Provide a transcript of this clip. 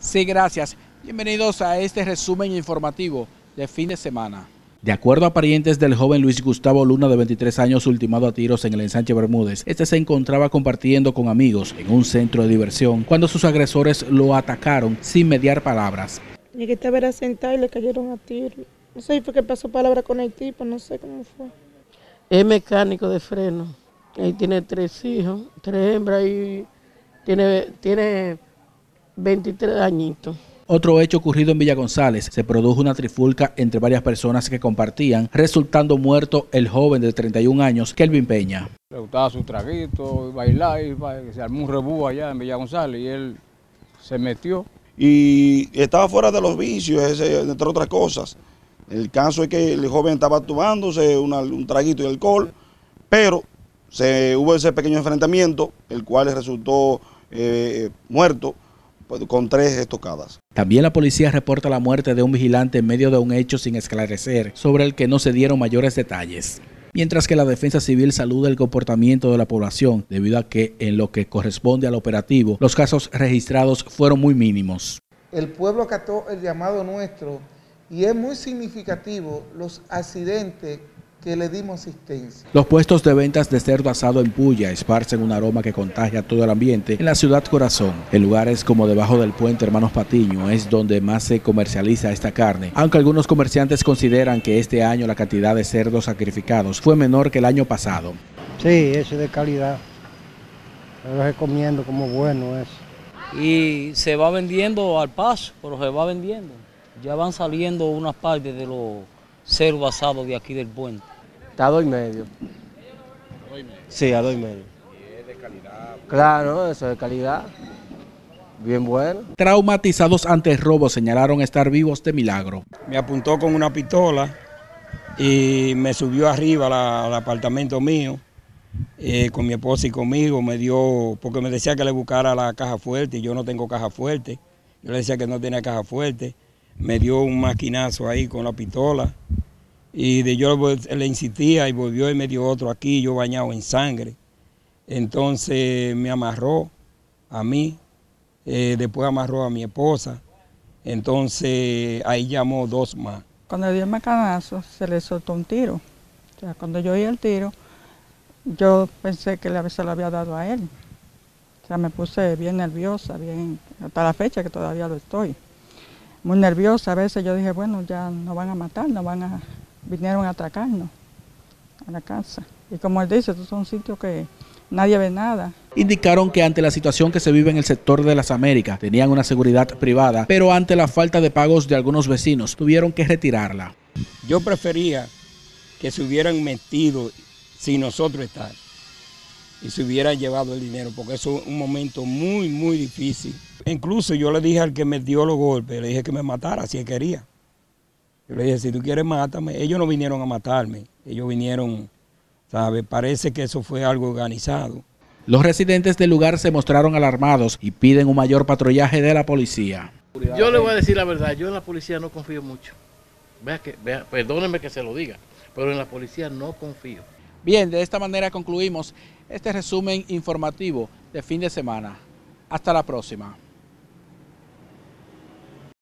Sí, gracias. Bienvenidos a este resumen informativo de fin de semana. De acuerdo a parientes del joven Luis Gustavo Luna, de 23 años, ultimado a tiros en el ensanche Bermúdez, este se encontraba compartiendo con amigos en un centro de diversión cuando sus agresores lo atacaron sin mediar palabras. Y que estaba sentado y le cayeron a tiro. No sé si fue que pasó palabra con el tipo, no sé cómo fue. Es mecánico de freno. Ahí tiene tres hijos, tres hembras y tiene, tiene 23 añitos. Otro hecho ocurrido en Villa González, se produjo una trifulca entre varias personas que compartían, resultando muerto el joven de 31 años, Kelvin Peña. Le gustaba su traguito, bailar, y se armó un rebú allá en Villa González y él se metió. Y estaba fuera de los vicios, entre otras cosas. El caso es que el joven estaba tomándose un traguito de alcohol, pero se, hubo ese pequeño enfrentamiento, el cual resultó eh, muerto con tres estocadas. También la policía reporta la muerte de un vigilante en medio de un hecho sin esclarecer, sobre el que no se dieron mayores detalles. Mientras que la defensa civil saluda el comportamiento de la población, debido a que en lo que corresponde al operativo, los casos registrados fueron muy mínimos. El pueblo acató el llamado nuestro y es muy significativo los accidentes que le dimos asistencia. Los puestos de ventas de cerdo asado en Puya esparcen un aroma que contagia todo el ambiente en la ciudad corazón. En lugares como debajo del puente Hermanos Patiño es donde más se comercializa esta carne, aunque algunos comerciantes consideran que este año la cantidad de cerdos sacrificados fue menor que el año pasado. Sí, ese de calidad. Lo recomiendo como bueno es. Y se va vendiendo al paso, pero se va vendiendo. Ya van saliendo unas partes de los cerdos asados de aquí del puente. Está a dos y medio. Sí, a dos y medio. ¿Y es de calidad? Claro, eso es de calidad. Bien bueno. Traumatizados ante el robo señalaron estar vivos de milagro. Me apuntó con una pistola y me subió arriba al apartamento mío eh, con mi esposa y conmigo. Me dio, porque me decía que le buscara la caja fuerte y yo no tengo caja fuerte. Yo le decía que no tenía caja fuerte. Me dio un maquinazo ahí con la pistola y de yo le insistía y volvió y me dio otro aquí, yo bañado en sangre. Entonces me amarró a mí, eh, después amarró a mi esposa, entonces ahí llamó dos más. Cuando dio el macanazo se le soltó un tiro. O sea, cuando yo oí el tiro, yo pensé que se lo había dado a él. O sea, me puse bien nerviosa, bien, hasta la fecha que todavía lo estoy. Muy nerviosa, a veces yo dije, bueno, ya no van a matar, no van a vinieron a atracarnos a la casa. Y como él dice, estos son sitios que nadie ve nada. Indicaron que ante la situación que se vive en el sector de las Américas, tenían una seguridad privada, pero ante la falta de pagos de algunos vecinos, tuvieron que retirarla. Yo prefería que se hubieran metido sin nosotros estar y se hubieran llevado el dinero, porque eso es un momento muy, muy difícil. Incluso yo le dije al que me dio los golpes, le dije que me matara si él quería. Yo le dije, si tú quieres, mátame. Ellos no vinieron a matarme, ellos vinieron, ¿sabes? Parece que eso fue algo organizado. Los residentes del lugar se mostraron alarmados y piden un mayor patrullaje de la policía. Yo le voy a decir la verdad, yo en la policía no confío mucho. Vea que, vea, perdónenme que se lo diga, pero en la policía no confío. Bien, de esta manera concluimos este resumen informativo de fin de semana. Hasta la próxima.